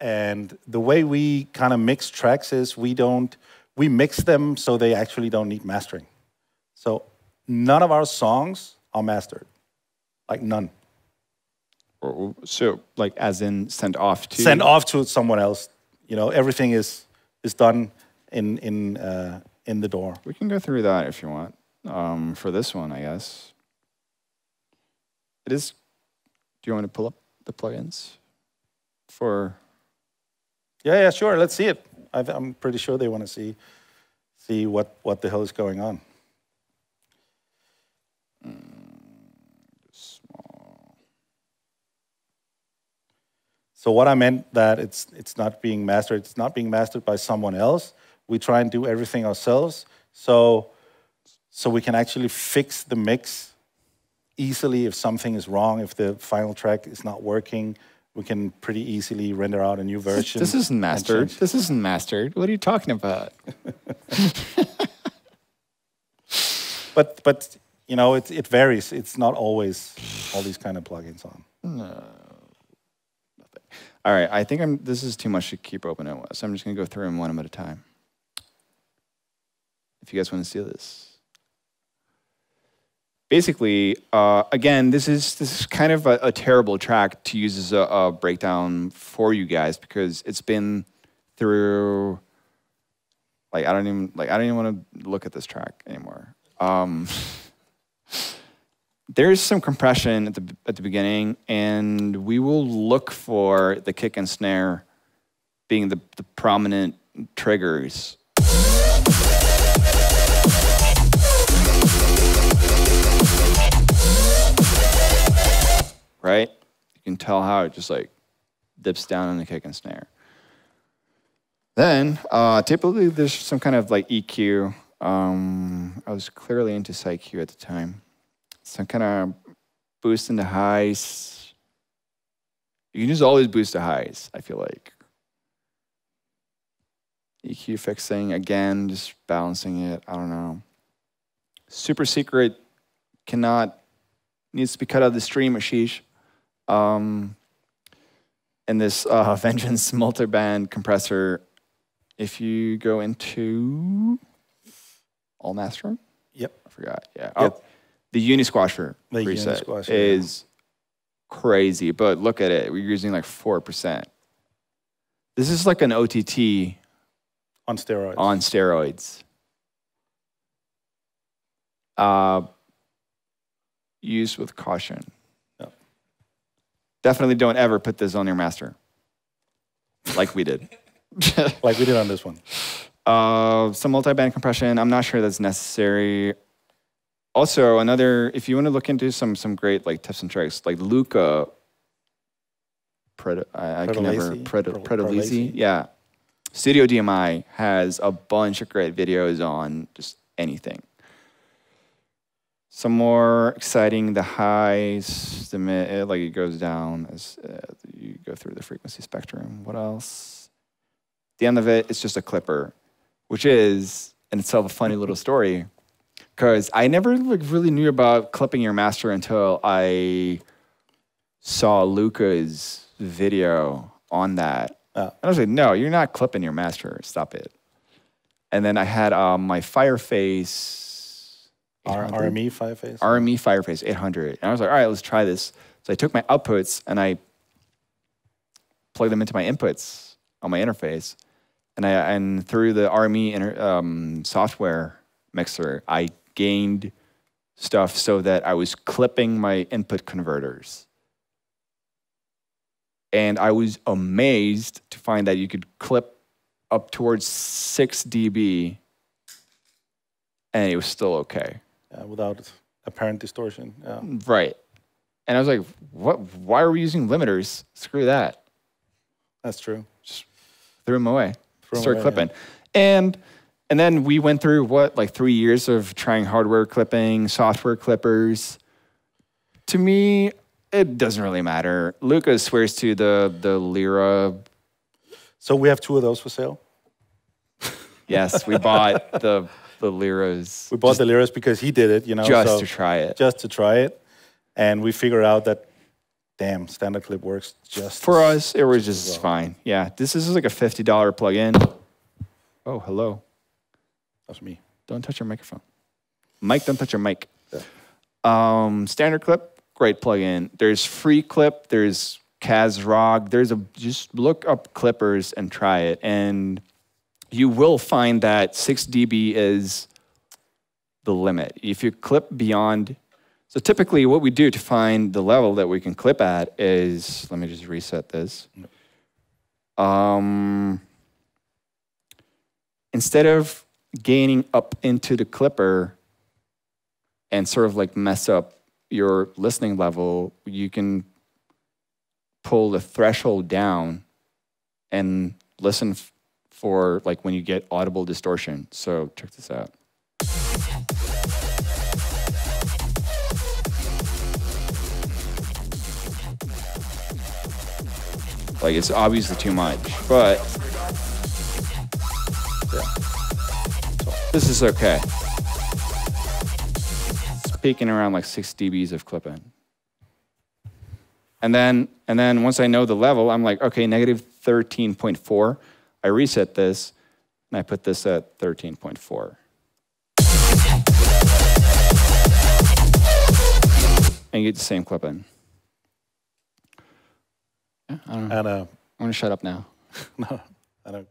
And the way we kind of mix tracks is we don't we mix them so they actually don't need mastering. So none of our songs are mastered, like none. So, like, as in sent off to Send off to someone else. You know, everything is is done in in uh, in the DAW. We can go through that if you want. Um, for this one, I guess. It is. Do you want to pull up the plugins for? Yeah, yeah, sure. Let's see it. I've, I'm pretty sure they want to see see what what the hell is going on. Mm, so what I meant that it's it's not being mastered. It's not being mastered by someone else. We try and do everything ourselves. So so we can actually fix the mix easily if something is wrong. If the final track is not working, we can pretty easily render out a new version. This isn't mastered. This isn't mastered. What are you talking about? But but you know it it varies. It's not always all these kind of plugins on. No. All right, I think I'm. This is too much to keep open at once. So I'm just gonna go through them one at a time. If you guys want to see this, basically, uh, again, this is this is kind of a, a terrible track to use as a, a breakdown for you guys because it's been through. Like I don't even like I don't even want to look at this track anymore. Um, there's some compression at the at the beginning, and we will look for the kick and snare being the, the prominent triggers. Can tell how it just like dips down on the kick and snare. Then, uh, typically, there's some kind of like EQ. Um, I was clearly into PsyQ at the time some kind of boost into highs. You can just always boost the highs, I feel like. EQ fixing, again, just balancing it. I don't know. Super secret cannot, needs to be cut out of the stream, Ashish. Um, and this uh, Vengeance multiband compressor, if you go into all mastering, Yep. I forgot. Yeah. Yep. Oh, the Unisquasher The preset Unisquasher, yeah. is crazy, but look at it. We're using like 4%. This is like an OTT On steroids. on steroids. Uh, use with caution. Definitely don't ever put this on your master, like we did. like we did on this one. Uh, some multi-band compression. I'm not sure that's necessary. Also, another if you want to look into some some great like tips and tricks, like Luca. Pred, I, I can never? Pred, Pretolesi. Yeah, Studio DMI has a bunch of great videos on just anything. Some more exciting, the highs, the mid, eh, like it goes down as uh, you go through the frequency spectrum. What else? the end of it, it's just a clipper, which is in itself a funny little story. Because I never like, really knew about clipping your master until I saw Luca's video on that. Oh. And I was like, no, you're not clipping your master. Stop it. And then I had um, my Fireface R- 800? RME Fireface. RME Fireface 800. And I was like, all right, let's try this. So I took my outputs and I plugged them into my inputs on my interface. And I and through the RME inter, um, software mixer, I gained stuff so that I was clipping my input converters. And I was amazed to find that you could clip up towards 6 dB and it was still okay. Uh, without apparent distortion. Yeah. Right. And I was like, what why are we using limiters? Screw that. That's true. Just Threw them away. Threw Start clipping. And and then we went through what, like three years of trying hardware clipping, software clippers. To me, it doesn't really matter. Lucas swears to the the Lyra. So we have two of those for sale. Yes, we bought the the Lyras We bought the Lyras because he did it, you know, just so to try it. just to try it, and we figured out that damn, standard clip works just For us, it was just well. fine. Yeah, this is like a fifty dollar plug-in. Oh, hello. That's me. Don't touch your microphone. Mike, don't touch your mic. Yeah. Um, standard clip, great plugin. There's free clip. There's Kazrog. There's a just look up clippers and try it, and you will find that six dB is the limit. If you clip beyond, so typically what we do to find the level that we can clip at is, let me just reset this. Um, instead of gaining up into the clipper and sort of like mess up your listening level, you can pull the threshold down and listen for like when you get audible distortion. So check this out. Like it's obviously too much, but yeah, this is okay. It's peaking around like six dBs of clipping. And then, and then once I know the level, I'm like, okay, negative 13.4. I reset this, and I put this at 13.4. And you get the same clipping. Yeah, I don't know. And uh, I'm gonna shut up now. no, I don't.